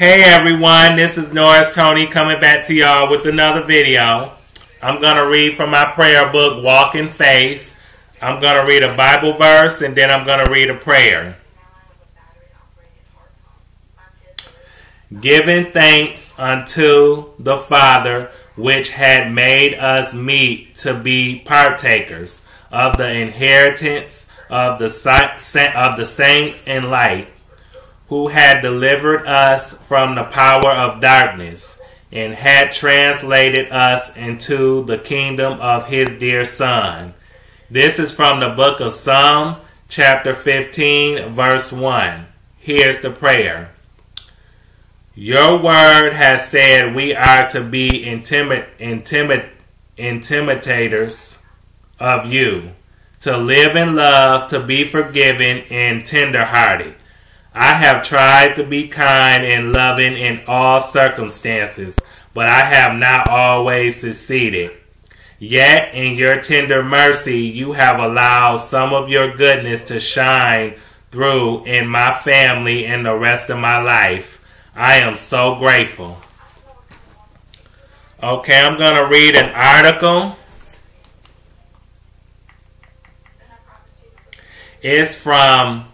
Hey everyone, this is Norris Tony coming back to y'all with another video. I'm going to read from my prayer book, Walk in Faith. I'm going to read a Bible verse and then I'm going to read a prayer. Giving thanks unto the Father which had made us meet to be partakers of the inheritance of the, of the saints in light, who had delivered us from the power of darkness and had translated us into the kingdom of his dear Son. This is from the book of Psalm, chapter 15, verse 1. Here's the prayer. Your word has said we are to be intimid- intimid- intimidators of you, to live in love, to be forgiving and tenderhearted. I have tried to be kind and loving in all circumstances, but I have not always succeeded. Yet, in your tender mercy, you have allowed some of your goodness to shine through in my family and the rest of my life. I am so grateful. Okay, I'm going to read an article It's from.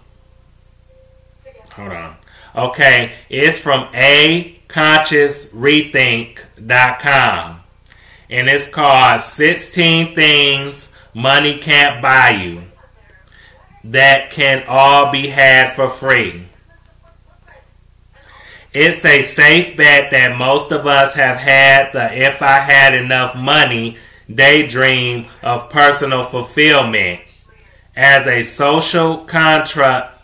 Okay, it's from aconsciousrethink.com. And it's called 16 Things Money Can't Buy You that can all be had for free. It's a safe bet that most of us have had the if I had enough money daydream of personal fulfillment as a social contract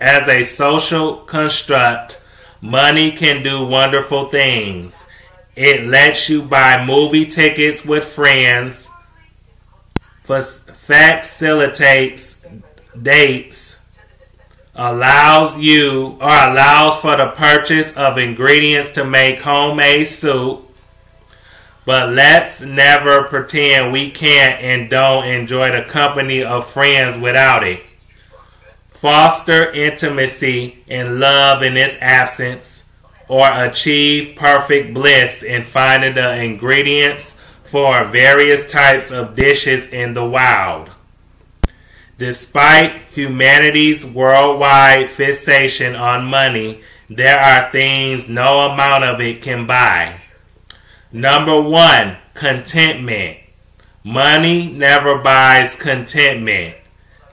as a social construct money can do wonderful things it lets you buy movie tickets with friends facilitates dates allows you or allows for the purchase of ingredients to make homemade soup but let's never pretend we can't and don't enjoy the company of friends without it. Foster intimacy and love in its absence, or achieve perfect bliss in finding the ingredients for various types of dishes in the wild. Despite humanity's worldwide fixation on money, there are things no amount of it can buy. Number one, contentment. Money never buys contentment.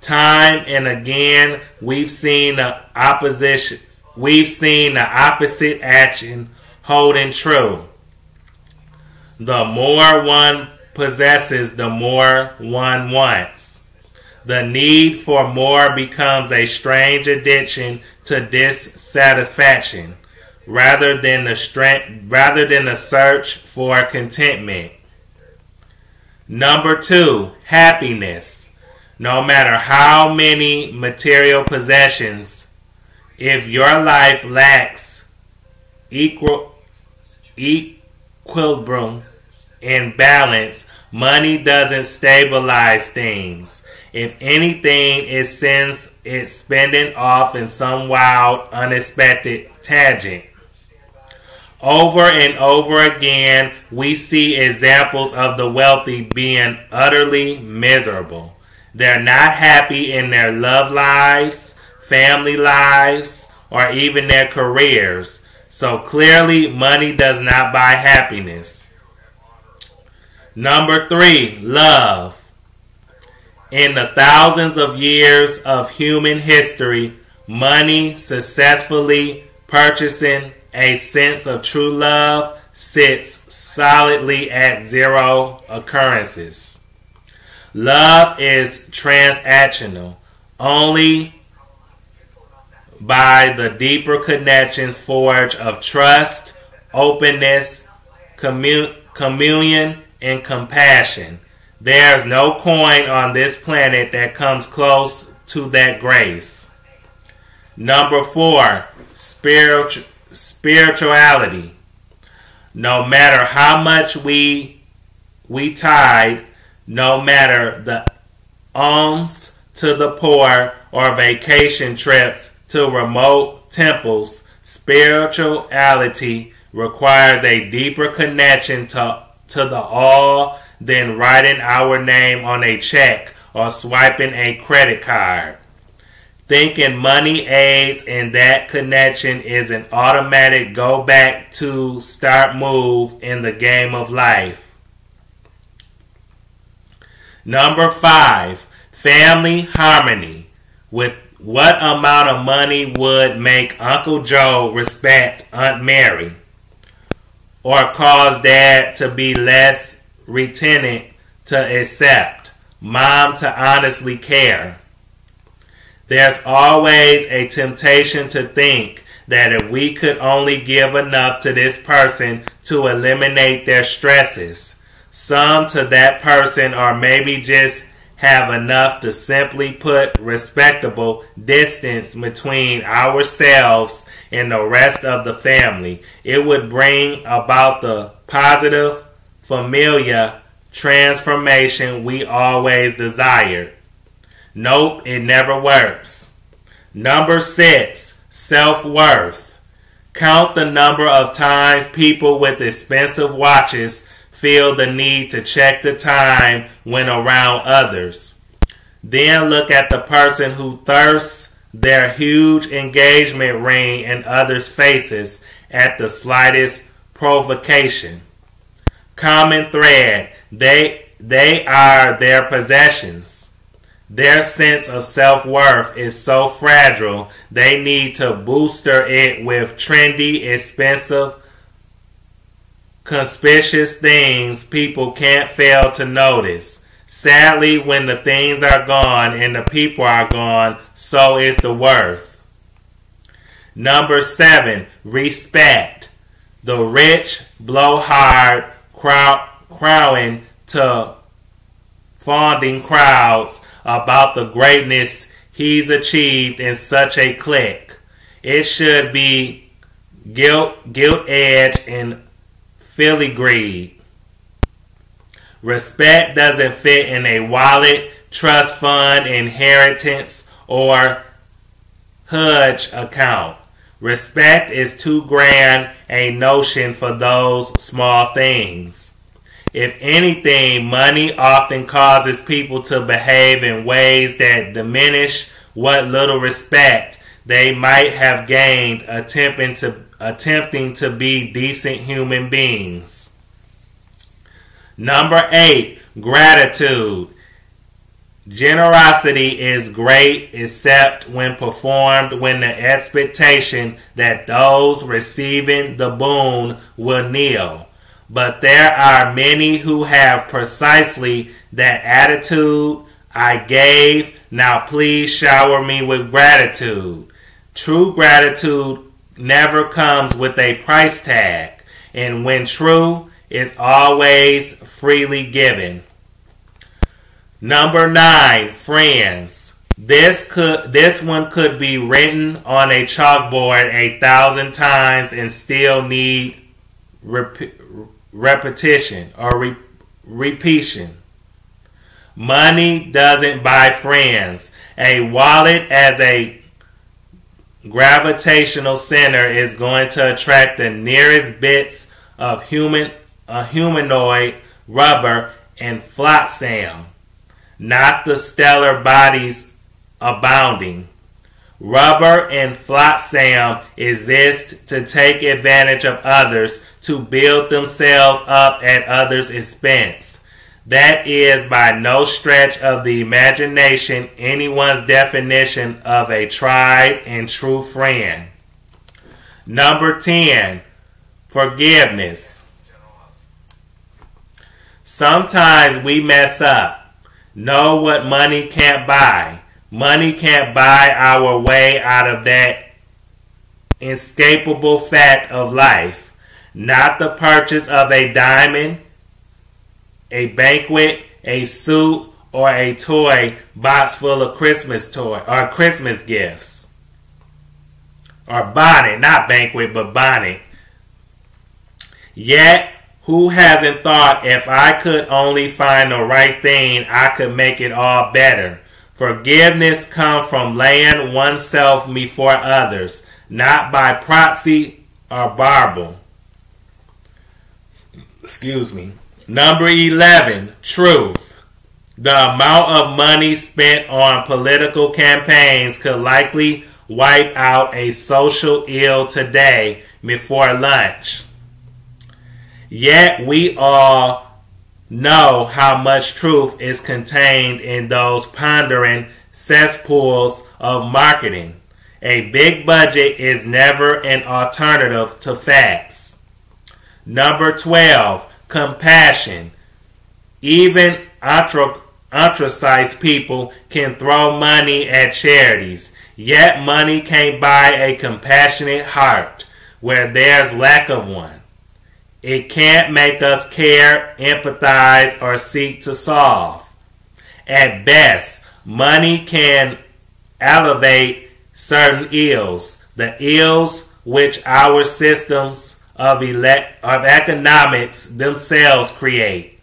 Time and again, we've seen the opposition. We've seen the opposite action holding true. The more one possesses, the more one wants. The need for more becomes a strange addiction to dissatisfaction rather than the strength rather than the search for contentment. Number 2, happiness. No matter how many material possessions, if your life lacks equal equilibrium and balance, money doesn't stabilize things. If anything, it sends it spending off in some wild, unexpected tangent. Over and over again, we see examples of the wealthy being utterly miserable. They're not happy in their love lives, family lives, or even their careers. So clearly, money does not buy happiness. Number three, love. In the thousands of years of human history, money successfully purchasing a sense of true love sits solidly at zero occurrences. Love is transactional only by the deeper connections forged of trust, openness, commun- communion, and compassion. There's no coin on this planet that comes close to that grace. Number four, spiritual spirituality. No matter how much we we tithe, no matter the alms to the poor or vacation trips to remote temples Spirituality requires a deeper connection to, to the all than writing our name on a check or swiping a credit card. Thinking money aids in that connection is an automatic go back to start move in the game of life. Number five, family harmony. With what amount of money would make Uncle Joe respect Aunt Mary? Or cause dad to be less retentive to accept, mom to honestly care? There's always a temptation to think that if we could only give enough to this person to eliminate their stresses, some to that person, or maybe just have enough to simply put respectable distance between ourselves and the rest of the family. It would bring about the positive, familiar transformation we always desired. Nope, it never works. Number six, self worth. Count the number of times people with expensive watches feel the need to check the time when around others. Then look at the person who thirsts their huge engagement ring in others' faces at the slightest provocation. Common thread, they, they are their possessions. Their sense of self worth is so fragile, they need to booster it with trendy, expensive, conspicuous things people can't fail to notice. Sadly, when the things are gone and the people are gone, so is the worth. Number seven, respect. The rich blow hard, crow- crowing to fawning crowds about the greatness he's achieved in such a clique. It should be gilt, gilt edge, and filigree. Respect doesn't fit in a wallet, trust fund, inheritance, or Hudge account. Respect is too grand a notion for those small things. If anything, money often causes people to behave in ways that diminish what little respect they might have gained attempting to attempting to be decent human beings. Number eight, gratitude. Generosity is great except when performed when the expectation that those receiving the boon will kneel. But there are many who have precisely that attitude. I gave, now please shower me with gratitude. True gratitude never comes with a price tag, and when true, it's always freely given. Number nine, friends. This could this one could be written on a chalkboard a thousand times and still need rep- repetition or re- repetition. Money doesn't buy friends. A wallet as a gravitational center is going to attract the nearest bits of human a humanoid rubber and flotsam, not the stellar bodies abounding. Rubber and flotsam exist to take advantage of others to build themselves up at others' expense. That is by no stretch of the imagination anyone's definition of a tried and true friend. Number 10, forgiveness. Sometimes we mess up. Know what money can't buy. Money can't buy our way out of that inescapable fact of life. Not the purchase of a diamond a banquet, a suit, or a toy box full of Christmas toy or Christmas gifts. Or bonnet, not banquet, but bonnet. Yet, who hasn't thought if I could only find the right thing, I could make it all better? Forgiveness comes from laying oneself before others, not by proxy or barble. Excuse me. Number 11, truth. The amount of money spent on political campaigns could likely wipe out a social ill today before lunch. Yet we all know how much truth is contained in those pondering cesspools of marketing. A big budget is never an alternative to facts. Number 12, compassion. Even ostracized people can throw money at charities, yet money can't buy a compassionate heart where there's lack of one. It can't make us care, empathize, or seek to solve. At best, money can elevate certain ills, the ills which our systems of, elect, of economics themselves create.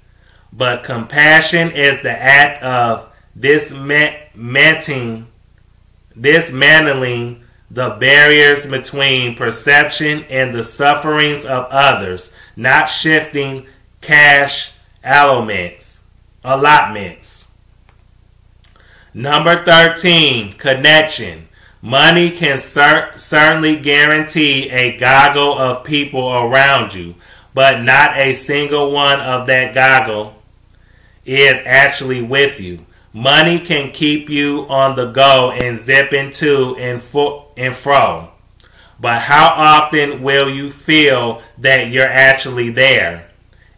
But compassion is the act of dismantling, dismantling the barriers between perception and the sufferings of others, not shifting cash allotments. allotments. Number 13, connection. Money can cer- certainly guarantee a goggle of people around you, but not a single one of that goggle is actually with you. Money can keep you on the go and zip into and, fo- and fro. But how often will you feel that you're actually there?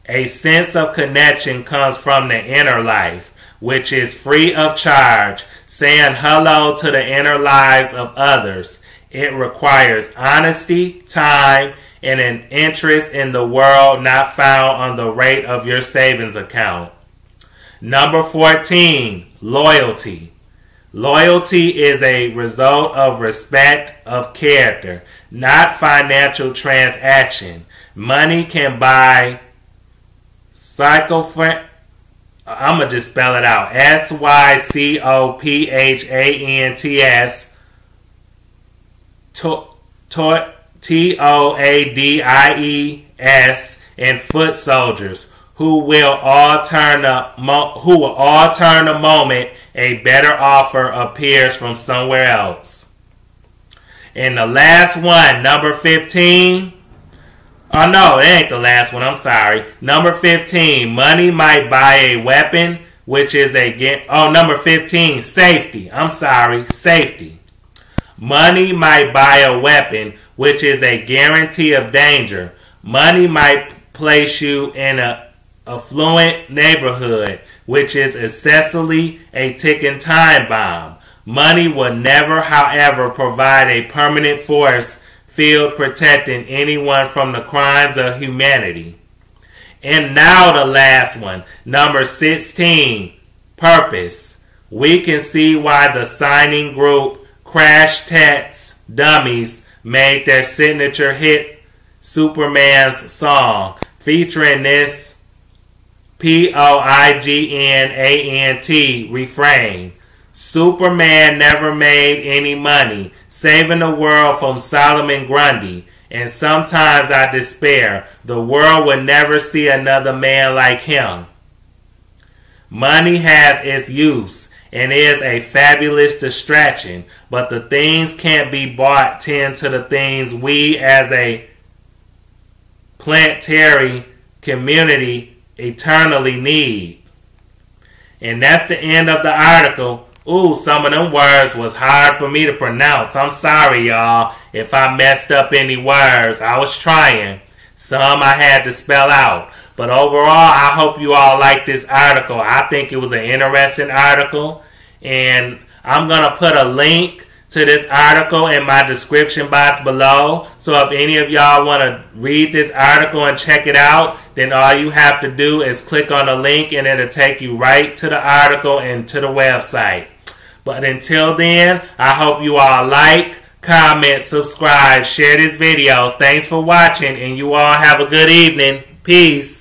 A sense of connection comes from the inner life, which is free of charge, saying hello to the inner lives of others. It requires honesty, time, and an interest in the world not found on the rate of your savings account. Number 14, loyalty. Loyalty is a result of respect of character, not financial transaction. Money can buy psychophren. I'm gonna just spell it out: S Y C O P H A N T S T O A D I E S and foot soldiers who will all turn a who will all turn a moment a better offer appears from somewhere else. And the last one, number 15. Oh no, it ain't the last one. I'm sorry. Number 15. Money might buy a weapon, which is a. Oh, number 15. Safety. I'm sorry. Safety. Money might buy a weapon, which is a guarantee of danger. Money might place you in a affluent neighborhood, which is essentially a ticking time bomb. Money will never, however, provide a permanent force field protecting anyone from the crimes of humanity. And now the last one, number 16, purpose. We can see why the signing group Crash Test Dummies made their signature hit Superman's song featuring this P O I G N A N T refrain. Superman never made any money, saving the world from Solomon Grundy. And sometimes I despair. The world will never see another man like him. Money has its use and is a fabulous distraction, but the things can't be bought tend to the things we as a planetary community eternally need. And that's the end of the article. Ooh, some of them words was hard for me to pronounce. I'm sorry, y'all, if I messed up any words. I was trying. Some I had to spell out. But overall, I hope you all like this article. I think it was an interesting article. And I'm going to put a link to this article in my description box below. So if any of y'all want to read this article and check it out, then all you have to do is click on the link and it'll take you right to the article and to the website. But until then, I hope you all like, comment, subscribe, share this video. Thanks for watching and you all have a good evening. Peace.